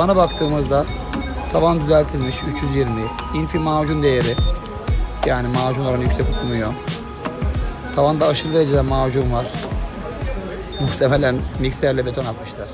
Tavana baktığımızda tavan düzeltilmiş 320. Infi macun değeri yani macun oranı yüksek tutmuyor. Tavanda aşırı derecede macun var. Muhtemelen mikserle beton atmışlar.